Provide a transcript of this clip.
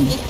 Amen.